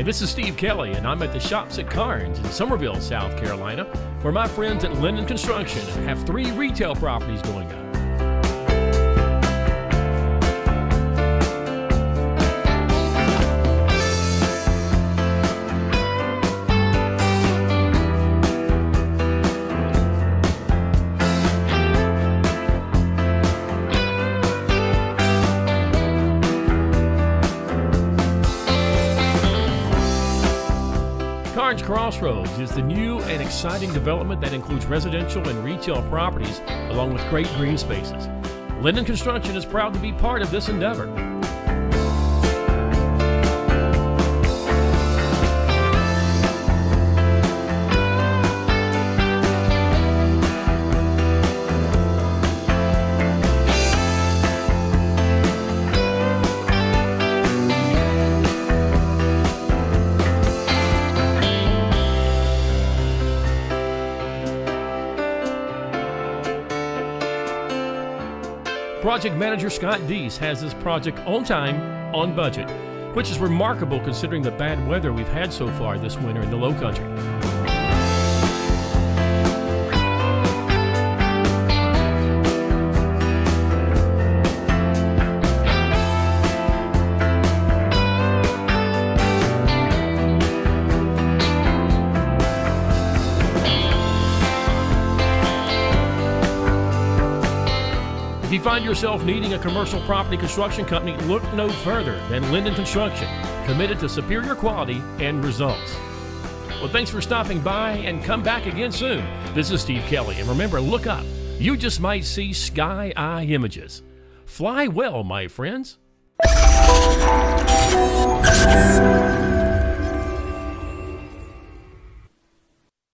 Hey, this is Steve Keli, and I'm at the Shoppes at Carnes in Summerville, South Carolina, where my friends at Linden Construction have three retail properties going up. Carnes Crossroads is the new and exciting development that includes residential and retail properties along with great green spaces. Linden Construction is proud to be part of this endeavor. Project manager Scott Deese has this project on time, on budget, which is remarkable considering the bad weather we've had so far this winter in the low country. If you find yourself needing a commercial property construction company, look no further than Linden Construction, committed to superior quality and results. Well, thanks for stopping by and come back again soon. This is Steve Keli, and remember, look up. You just might see sky eye images. Fly well, my friends.